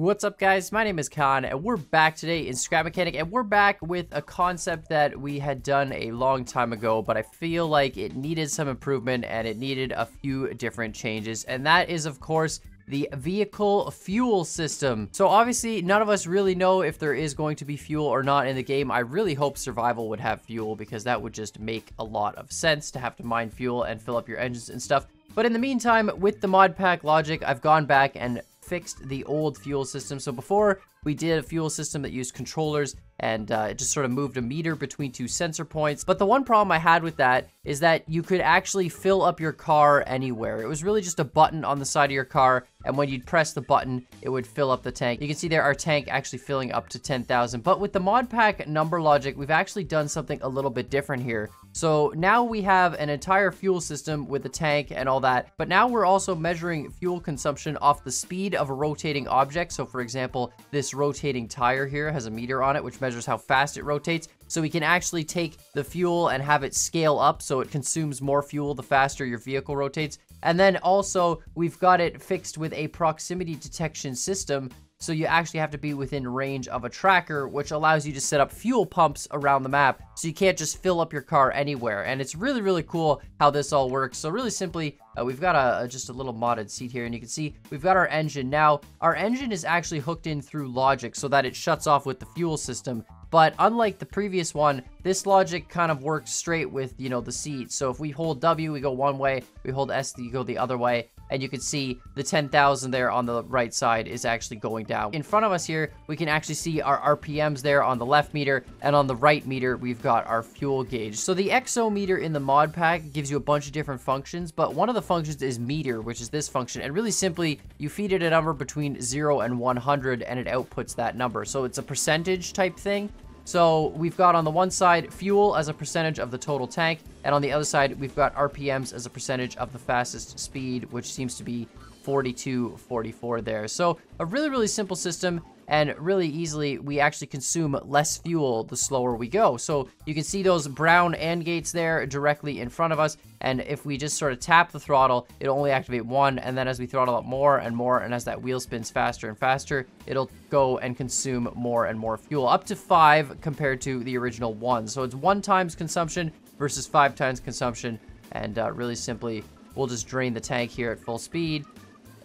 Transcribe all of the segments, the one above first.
What's up guys, my name is Kan and we're back today in Scrap Mechanic and we're back with a concept that we had done a long time ago but I feel like it needed some improvement and it needed a few different changes and that is of course the vehicle fuel system. So obviously none of us really know if there is going to be fuel or not in the game. I really hope survival would have fuel because that would just make a lot of sense to have to mine fuel and fill up your engines and stuff. But in the meantime, with the mod pack logic, I've gone back and fixed the old fuel system. So before, we did a fuel system that used controllers and uh, it just sort of moved a meter between two sensor points. But the one problem I had with that is that you could actually fill up your car anywhere. It was really just a button on the side of your car, and when you'd press the button, it would fill up the tank. You can see there our tank actually filling up to 10,000. But with the mod pack number logic, we've actually done something a little bit different here. So now we have an entire fuel system with a tank and all that, but now we're also measuring fuel consumption off the speed of a rotating object. So for example, this rotating tire here has a meter on it, which measures how fast it rotates. So we can actually take the fuel and have it scale up so it consumes more fuel the faster your vehicle rotates. And then also, we've got it fixed with a proximity detection system so you actually have to be within range of a tracker, which allows you to set up fuel pumps around the map, so you can't just fill up your car anywhere. And it's really, really cool how this all works. So really simply, uh, we've got a, a, just a little modded seat here, and you can see we've got our engine. Now, our engine is actually hooked in through logic so that it shuts off with the fuel system. But unlike the previous one, this logic kind of works straight with, you know, the seat. So if we hold W, we go one way. We hold S, we go the other way. And you can see the 10,000 there on the right side is actually going down. In front of us here, we can actually see our RPMs there on the left meter. And on the right meter, we've got our fuel gauge. So the EXO meter in the mod pack gives you a bunch of different functions. But one of the functions is meter, which is this function. And really simply, you feed it a number between 0 and 100 and it outputs that number. So it's a percentage type thing. So we've got on the one side fuel as a percentage of the total tank, and on the other side we've got RPMs as a percentage of the fastest speed, which seems to be 42, 44 there. So a really, really simple system and really easily we actually consume less fuel the slower we go. So you can see those brown AND gates there directly in front of us. And if we just sort of tap the throttle, it'll only activate one. And then as we throttle up more and more, and as that wheel spins faster and faster, it'll go and consume more and more fuel, up to five compared to the original one. So it's one times consumption versus five times consumption. And uh, really simply, we'll just drain the tank here at full speed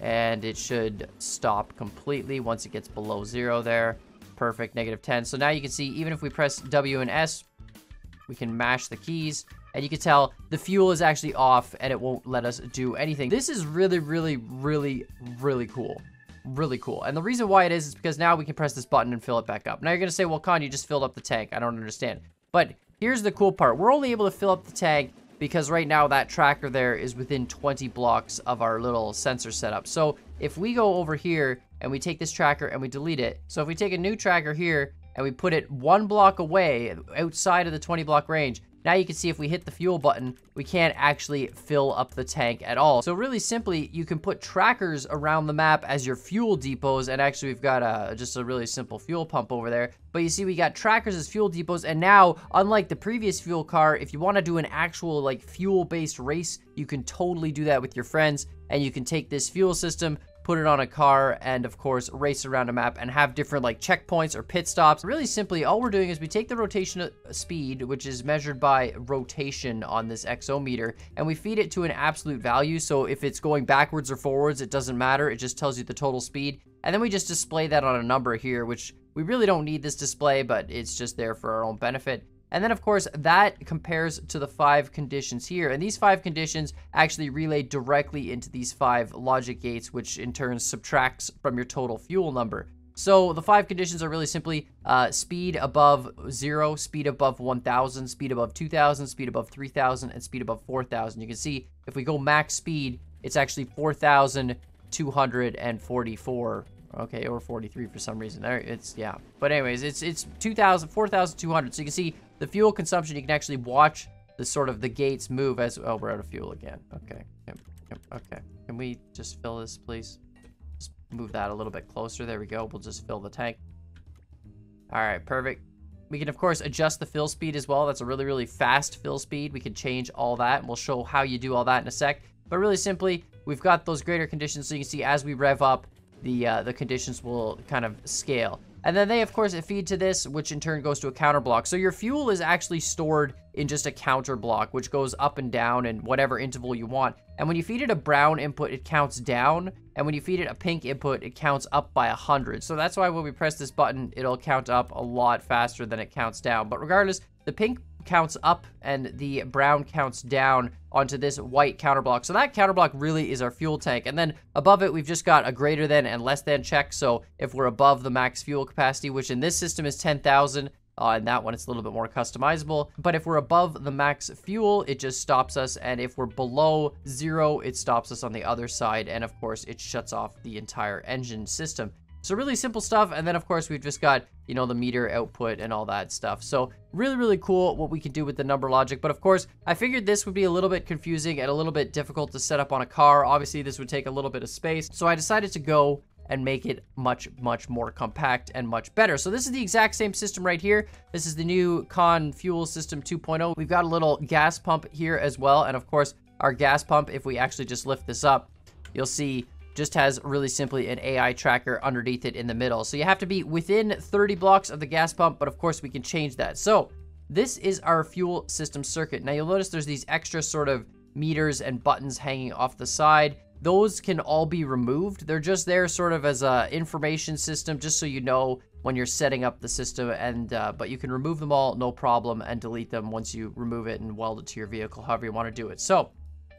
and it should stop completely once it gets below zero there. Perfect, negative 10. So now you can see, even if we press W and S, we can mash the keys, and you can tell the fuel is actually off, and it won't let us do anything. This is really, really, really, really cool. Really cool. And the reason why it is, is because now we can press this button and fill it back up. Now you're going to say, well, Kan, you just filled up the tank. I don't understand. But here's the cool part. We're only able to fill up the tank because right now that tracker there is within 20 blocks of our little sensor setup. So if we go over here and we take this tracker and we delete it, so if we take a new tracker here and we put it one block away outside of the 20 block range, now you can see if we hit the fuel button, we can't actually fill up the tank at all. So really simply, you can put trackers around the map as your fuel depots, and actually we've got a, just a really simple fuel pump over there. But you see we got trackers as fuel depots, and now, unlike the previous fuel car, if you want to do an actual like fuel-based race, you can totally do that with your friends, and you can take this fuel system, put it on a car, and of course, race around a map and have different like checkpoints or pit stops. Really simply, all we're doing is we take the rotation uh, speed, which is measured by rotation on this EXO meter, and we feed it to an absolute value. So if it's going backwards or forwards, it doesn't matter. It just tells you the total speed. And then we just display that on a number here, which we really don't need this display, but it's just there for our own benefit. And then, of course, that compares to the five conditions here. And these five conditions actually relay directly into these five logic gates, which in turn subtracts from your total fuel number. So the five conditions are really simply uh, speed above 0, speed above 1,000, speed above 2,000, speed above 3,000, and speed above 4,000. You can see if we go max speed, it's actually 4,244 okay or 43 for some reason there it's yeah but anyways it's it's 2000 4200 so you can see the fuel consumption, you can actually watch the sort of the gates move as, oh, we're out of fuel again. Okay, okay. Can we just fill this, please? Just move that a little bit closer. There we go. We'll just fill the tank. All right, perfect. We can, of course, adjust the fill speed as well. That's a really, really fast fill speed. We can change all that, and we'll show how you do all that in a sec. But really simply, we've got those greater conditions, so you can see as we rev up, the uh, the conditions will kind of scale. And then they, of course, feed to this, which in turn goes to a counter block. So your fuel is actually stored in just a counter block, which goes up and down in whatever interval you want. And when you feed it a brown input, it counts down. And when you feed it a pink input, it counts up by 100. So that's why when we press this button, it'll count up a lot faster than it counts down. But regardless, the pink counts up and the brown counts down onto this white counter block. So that counter block really is our fuel tank. And then above it, we've just got a greater than and less than check. So if we're above the max fuel capacity, which in this system is 10,000, uh, and that one it's a little bit more customizable. But if we're above the max fuel, it just stops us. And if we're below zero, it stops us on the other side. And of course, it shuts off the entire engine system. So really simple stuff. And then of course we've just got, you know, the meter output and all that stuff. So really, really cool what we can do with the number logic. But of course, I figured this would be a little bit confusing and a little bit difficult to set up on a car. Obviously, this would take a little bit of space. So I decided to go and make it much, much more compact and much better. So this is the exact same system right here. This is the new Kan Fuel System 2.0. We've got a little gas pump here as well. And of course, our gas pump, if we actually just lift this up, you'll see just has really simply an AI tracker underneath it in the middle. So you have to be within 30 blocks of the gas pump, but of course we can change that. So this is our fuel system circuit. Now you'll notice there's these extra sort of meters and buttons hanging off the side. Those can all be removed. They're just there sort of as a information system, just so you know when you're setting up the system. And uh, But you can remove them all, no problem, and delete them once you remove it and weld it to your vehicle, however you want to do it. So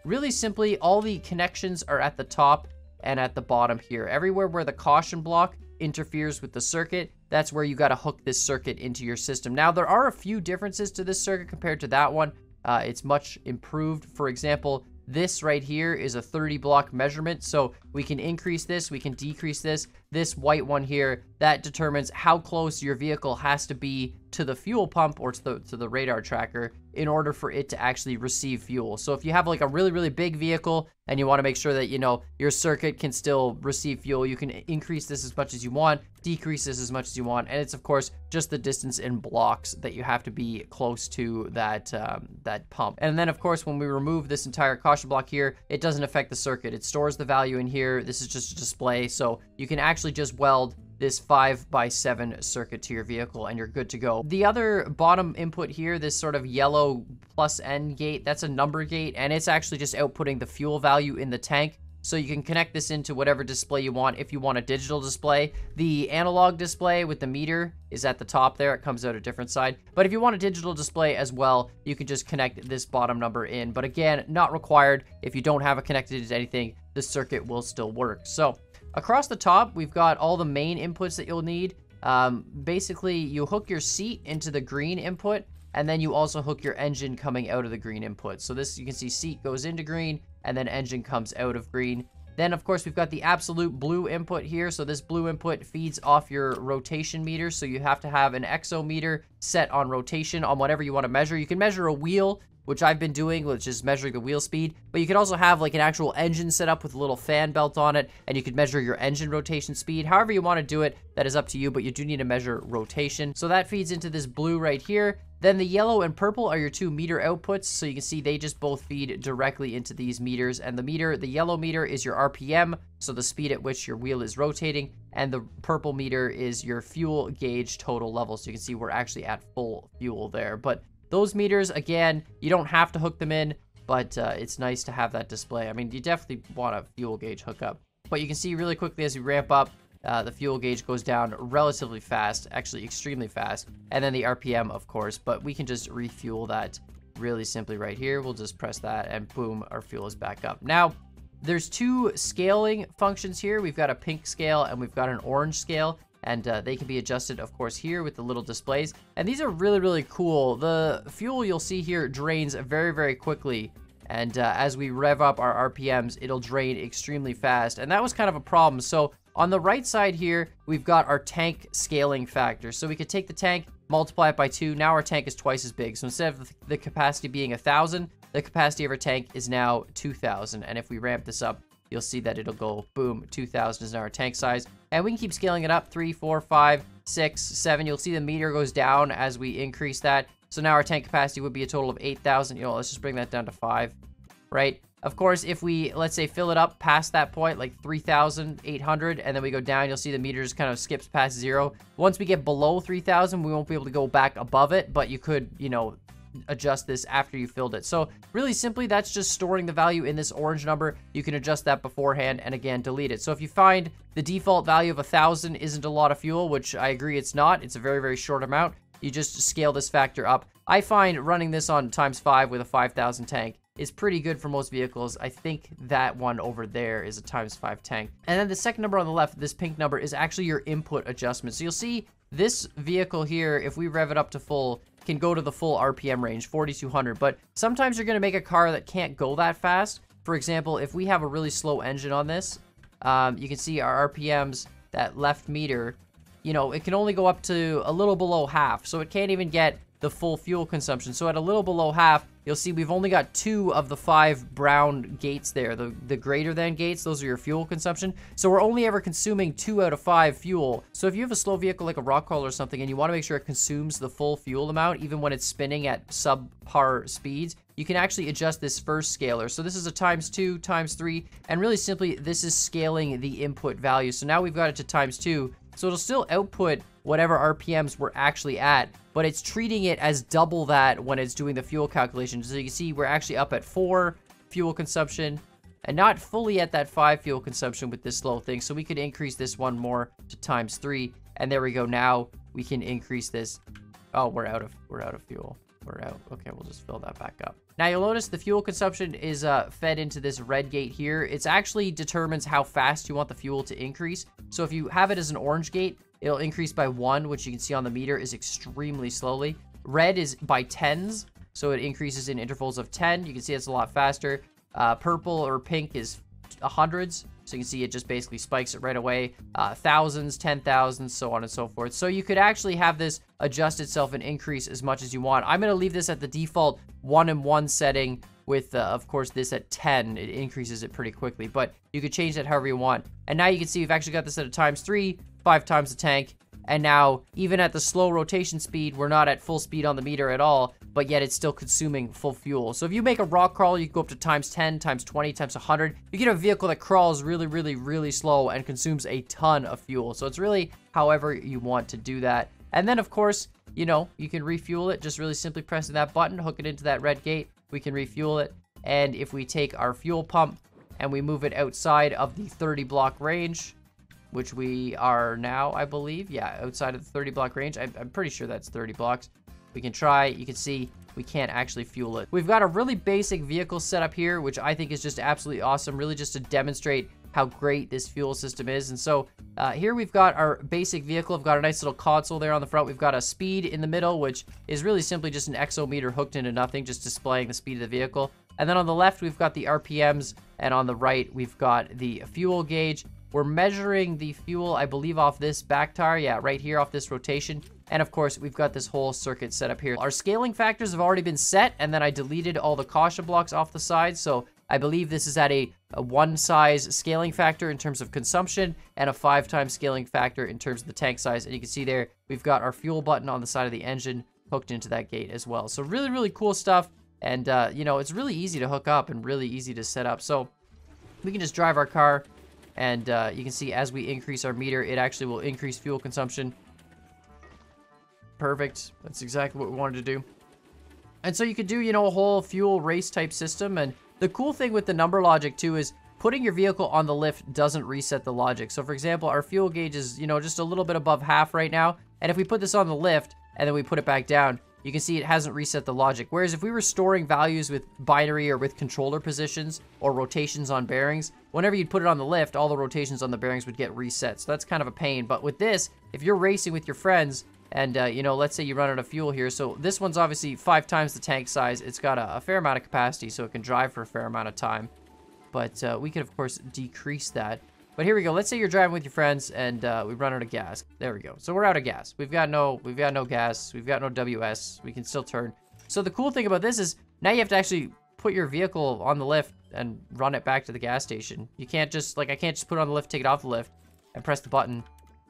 really simply, all the connections are at the top and at the bottom here. Everywhere where the caution block interferes with the circuit, that's where you got to hook this circuit into your system. Now, there are a few differences to this circuit compared to that one. Uh, it's much improved. For example, this right here is a 30 block measurement, so we can increase this, we can decrease this. This white one here, that determines how close your vehicle has to be to the fuel pump or to the, to the radar tracker in order for it to actually receive fuel. So if you have like a really, really big vehicle and you want to make sure that, you know, your circuit can still receive fuel, you can increase this as much as you want, decrease this as much as you want. And it's, of course, just the distance in blocks that you have to be close to that, um, that pump. And then, of course, when we remove this entire caution block here, it doesn't affect the circuit. It stores the value in here. This is just a display. So you can actually just weld this 5 by 7 circuit to your vehicle and you're good to go. The other bottom input here, this sort of yellow plus N gate, that's a number gate and it's actually just outputting the fuel value in the tank. So you can connect this into whatever display you want if you want a digital display. The analog display with the meter is at the top there. It comes out a different side. But if you want a digital display as well, you can just connect this bottom number in. But again, not required. If you don't have it connected to anything, the circuit will still work. So Across the top, we've got all the main inputs that you'll need. Um, basically, you hook your seat into the green input, and then you also hook your engine coming out of the green input. So this, you can see seat goes into green, and then engine comes out of green. Then, of course, we've got the absolute blue input here. So this blue input feeds off your rotation meter. So you have to have an exometer set on rotation on whatever you want to measure. You can measure a wheel which I've been doing, which is measuring the wheel speed. But you can also have like an actual engine set up with a little fan belt on it, and you could measure your engine rotation speed. However you want to do it, that is up to you, but you do need to measure rotation. So that feeds into this blue right here. Then the yellow and purple are your two meter outputs. So you can see they just both feed directly into these meters. And the meter, the yellow meter is your RPM, so the speed at which your wheel is rotating. And the purple meter is your fuel gauge total level. So you can see we're actually at full fuel there. But those meters, again, you don't have to hook them in, but uh, it's nice to have that display. I mean, you definitely want a fuel gauge hookup. But you can see really quickly as we ramp up, uh, the fuel gauge goes down relatively fast, actually extremely fast. And then the RPM, of course, but we can just refuel that really simply right here. We'll just press that and boom, our fuel is back up. Now, there's two scaling functions here. We've got a pink scale and we've got an orange scale and uh, they can be adjusted, of course, here with the little displays. And these are really, really cool. The fuel you'll see here drains very, very quickly. And uh, as we rev up our RPMs, it'll drain extremely fast. And that was kind of a problem. So on the right side here, we've got our tank scaling factor. So we could take the tank, multiply it by two. Now our tank is twice as big. So instead of the capacity being a 1,000, the capacity of our tank is now 2,000. And if we ramp this up, you'll see that it'll go, boom, 2,000 is our tank size. And we can keep scaling it up, three, four, five, six, seven. You'll see the meter goes down as we increase that. So now our tank capacity would be a total of 8,000. You know, let's just bring that down to five, right? Of course, if we, let's say, fill it up past that point, like 3,800, and then we go down, you'll see the meter just kind of skips past zero. Once we get below 3,000, we won't be able to go back above it, but you could, you know, adjust this after you filled it. So really simply, that's just storing the value in this orange number. You can adjust that beforehand and again, delete it. So if you find the default value of a 1,000 isn't a lot of fuel, which I agree it's not, it's a very, very short amount, you just scale this factor up. I find running this on times 5 with a 5,000 tank is pretty good for most vehicles. I think that one over there is a times 5 tank. And then the second number on the left, this pink number, is actually your input adjustment. So you'll see this vehicle here, if we rev it up to full, can go to the full RPM range, 4,200. But sometimes you're going to make a car that can't go that fast. For example, if we have a really slow engine on this, um, you can see our RPMs, that left meter, you know, it can only go up to a little below half. So it can't even get the full fuel consumption. So at a little below half, you'll see we've only got two of the five brown gates there. The, the greater than gates, those are your fuel consumption. So we're only ever consuming two out of five fuel. So if you have a slow vehicle like a rock crawler or something and you want to make sure it consumes the full fuel amount, even when it's spinning at subpar speeds, you can actually adjust this first scaler. So this is a times two, times three, and really simply, this is scaling the input value. So now we've got it to times two. So it'll still output whatever RPMs we're actually at, but it's treating it as double that when it's doing the fuel calculation. So you see we're actually up at four fuel consumption and not fully at that five fuel consumption with this slow thing. So we could increase this one more to times three. And there we go. Now we can increase this. Oh, we're out of, we're out of fuel. We're out. Okay, we'll just fill that back up. Now you'll notice the fuel consumption is uh, fed into this red gate here. It's actually determines how fast you want the fuel to increase. So if you have it as an orange gate, It'll increase by one, which you can see on the meter is extremely slowly. Red is by tens, so it increases in intervals of 10. You can see it's a lot faster. Uh, purple or pink is hundreds, so you can see it just basically spikes it right away. Uh, thousands, ten thousands, so on and so forth. So you could actually have this adjust itself and increase as much as you want. I'm going to leave this at the default one and one setting with, uh, of course, this at 10. It increases it pretty quickly, but you could change that however you want. And now you can see we've actually got this at a times 3, 5 times the tank, and now, even at the slow rotation speed, we're not at full speed on the meter at all, but yet it's still consuming full fuel. So if you make a rock crawl, you can go up to times 10, times 20, times 100. You get a vehicle that crawls really, really, really slow and consumes a ton of fuel. So it's really however you want to do that. And then, of course, you know, you can refuel it just really simply pressing that button, hook it into that red gate. We can refuel it. And if we take our fuel pump and we move it outside of the 30 block range, which we are now, I believe. Yeah, outside of the 30 block range. I'm, I'm pretty sure that's 30 blocks. We can try. You can see we can't actually fuel it. We've got a really basic vehicle setup here, which I think is just absolutely awesome, really just to demonstrate how great this fuel system is. And so uh, here we've got our basic vehicle. I've got a nice little console there on the front. We've got a speed in the middle, which is really simply just an exometer hooked into nothing, just displaying the speed of the vehicle. And then on the left, we've got the RPMs, and on the right, we've got the fuel gauge. We're measuring the fuel, I believe, off this back tire. Yeah, right here off this rotation. And of course, we've got this whole circuit set up here. Our scaling factors have already been set, and then I deleted all the caution blocks off the side. So I believe this is at a, a one size scaling factor in terms of consumption and a five times scaling factor in terms of the tank size. And you can see there, we've got our fuel button on the side of the engine hooked into that gate as well. So really, really cool stuff. And, uh, you know, it's really easy to hook up and really easy to set up. So we can just drive our car and uh, you can see as we increase our meter, it actually will increase fuel consumption. Perfect. That's exactly what we wanted to do. And so you could do, you know, a whole fuel race type system. And the cool thing with the number logic too is putting your vehicle on the lift doesn't reset the logic. So for example, our fuel gauge is, you know, just a little bit above half right now. And if we put this on the lift and then we put it back down, you can see it hasn't reset the logic. Whereas if we were storing values with binary or with controller positions or rotations on bearings, whenever you'd put it on the lift, all the rotations on the bearings would get reset. So that's kind of a pain. But with this, if you're racing with your friends and, uh, you know, let's say you run out of fuel here. So this one's obviously five times the tank size. It's got a, a fair amount of capacity, so it can drive for a fair amount of time. But uh, we could, of course, decrease that. But here we go. Let's say you're driving with your friends and uh, we run out of gas. There we go. So we're out of gas. We've got no, we've got no gas. We've got no WS. We can still turn. So the cool thing about this is now you have to actually put your vehicle on the lift and run it back to the gas station. You can't just like I can't just put it on the lift, take it off the lift, and press the button.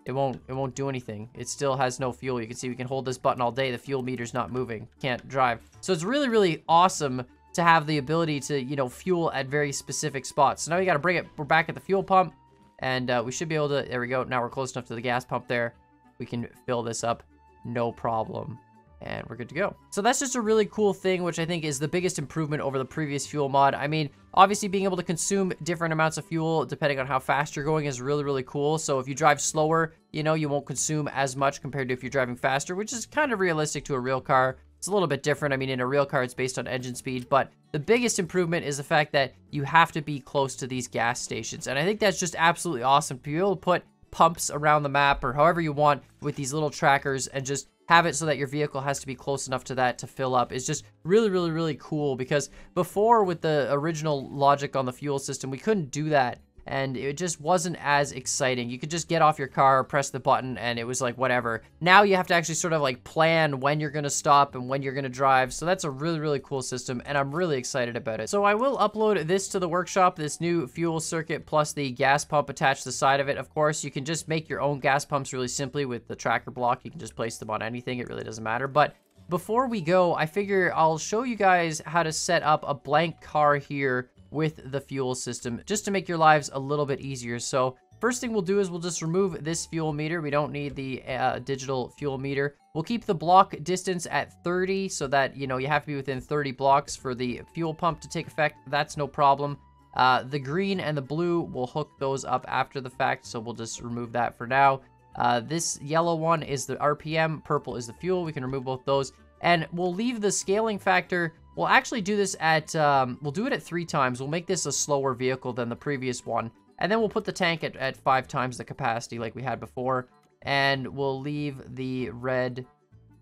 It won't it won't do anything. It still has no fuel. You can see we can hold this button all day. The fuel meter's not moving. Can't drive. So it's really really awesome to have the ability to, you know, fuel at very specific spots. So now we got to bring it, we're back at the fuel pump, and uh, we should be able to, there we go, now we're close enough to the gas pump there. We can fill this up, no problem and we're good to go. So that's just a really cool thing, which I think is the biggest improvement over the previous fuel mod. I mean, obviously being able to consume different amounts of fuel depending on how fast you're going is really, really cool. So if you drive slower, you know, you won't consume as much compared to if you're driving faster, which is kind of realistic to a real car. It's a little bit different. I mean, in a real car, it's based on engine speed, but the biggest improvement is the fact that you have to be close to these gas stations. And I think that's just absolutely awesome to be able to put pumps around the map or however you want with these little trackers and just have it so that your vehicle has to be close enough to that to fill up is just really, really, really cool because before with the original logic on the fuel system, we couldn't do that and it just wasn't as exciting. You could just get off your car, press the button, and it was like whatever. Now you have to actually sort of like plan when you're gonna stop and when you're gonna drive. So that's a really, really cool system, and I'm really excited about it. So I will upload this to the workshop, this new fuel circuit plus the gas pump attached to the side of it. Of course, you can just make your own gas pumps really simply with the tracker block. You can just place them on anything. It really doesn't matter. But before we go, I figure I'll show you guys how to set up a blank car here with the fuel system, just to make your lives a little bit easier. So first thing we'll do is we'll just remove this fuel meter. We don't need the uh, digital fuel meter. We'll keep the block distance at 30 so that, you know, you have to be within 30 blocks for the fuel pump to take effect. That's no problem. Uh, the green and the blue, we'll hook those up after the fact, so we'll just remove that for now. Uh, this yellow one is the RPM, purple is the fuel. We can remove both those. And we'll leave the scaling factor We'll actually do this at, um, we'll do it at three times. We'll make this a slower vehicle than the previous one. And then we'll put the tank at, at five times the capacity like we had before. And we'll leave the red,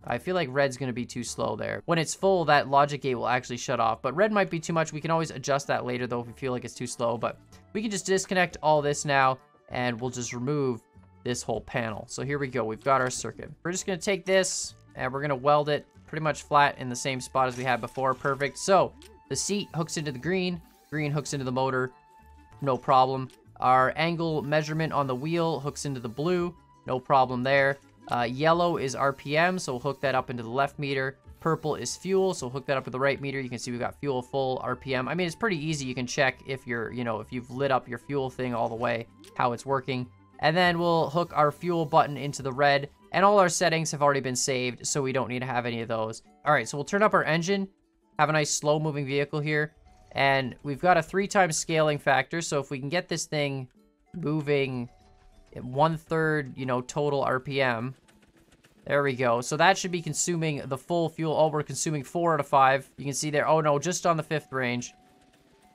I feel like red's going to be too slow there. When it's full, that logic gate will actually shut off. But red might be too much. We can always adjust that later though if we feel like it's too slow. But we can just disconnect all this now and we'll just remove this whole panel. So here we go. We've got our circuit. We're just going to take this and we're to weld it pretty much flat in the same spot as we had before. Perfect. So the seat hooks into the green, green hooks into the motor, no problem. Our angle measurement on the wheel hooks into the blue, no problem there. Uh, yellow is RPM, so we'll hook that up into the left meter. Purple is fuel, so we'll hook that up to the right meter. You can see we've got fuel full RPM. I mean, it's pretty easy. You can check if you're, you know, if you've lit up your fuel thing all the way, how it's working. And then we'll hook our fuel button into the red. And all our settings have already been saved, so we don't need to have any of those. All right, so we'll turn up our engine, have a nice slow-moving vehicle here, and we've got a three times scaling factor, so if we can get this thing moving one-third, you know, total RPM, there we go. So that should be consuming the full fuel. Oh, we're consuming four out of five. You can see there. Oh, no, just on the fifth range.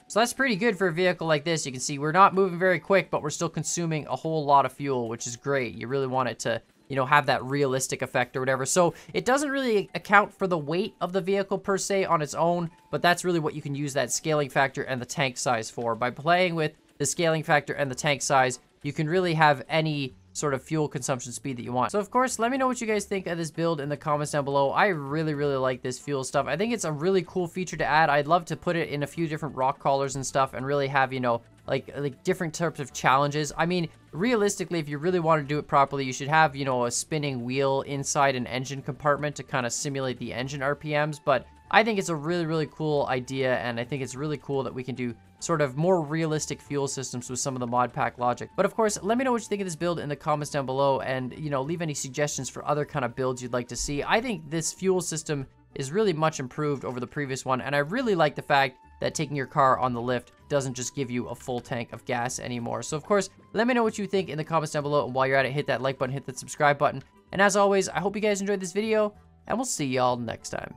So that's pretty good for a vehicle like this. You can see we're not moving very quick, but we're still consuming a whole lot of fuel, which is great. You really want it to, you know, have that realistic effect or whatever. So it doesn't really account for the weight of the vehicle per se on its own, but that's really what you can use that scaling factor and the tank size for. By playing with the scaling factor and the tank size, you can really have any sort of fuel consumption speed that you want. So of course, let me know what you guys think of this build in the comments down below. I really, really like this fuel stuff. I think it's a really cool feature to add. I'd love to put it in a few different rock crawlers and stuff and really have, you know, like like different types of challenges. I mean, realistically, if you really want to do it properly, you should have, you know, a spinning wheel inside an engine compartment to kind of simulate the engine RPMs, but I think it's a really, really cool idea, and I think it's really cool that we can do sort of more realistic fuel systems with some of the mod pack logic. But of course, let me know what you think of this build in the comments down below, and, you know, leave any suggestions for other kind of builds you'd like to see. I think this fuel system is really much improved over the previous one, and I really like the fact that taking your car on the lift doesn't just give you a full tank of gas anymore. So of course, let me know what you think in the comments down below, and while you're at it, hit that like button, hit that subscribe button, and as always, I hope you guys enjoyed this video, and we'll see y'all next time.